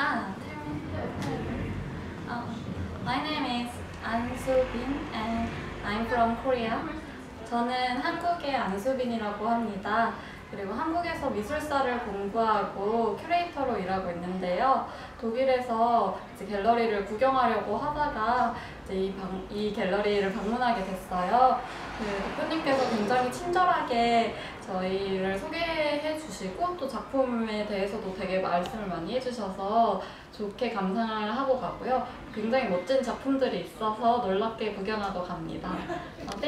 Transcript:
Ah. Uh, my name is 안수빈 and I'm from Korea. 저는 한국의 안수빈이라고 합니다. 그리고 한국에서 미술사를 공부하고 큐레이터로 일하고 있는데요. 독일에서 이제 갤러리를 구경하려고 하다가 이제 이, 방, 이 갤러리를 방문하게 됐어요. 그 대표님께서 굉장히 친절하게 저희를 소개해 주시고 또 작품에 대해서도 되게 말씀을 많이 해주셔서 좋게 감상을 하고 가고요. 굉장히 멋진 작품들이 있어서 놀랍게 구경하고 갑니다. 어,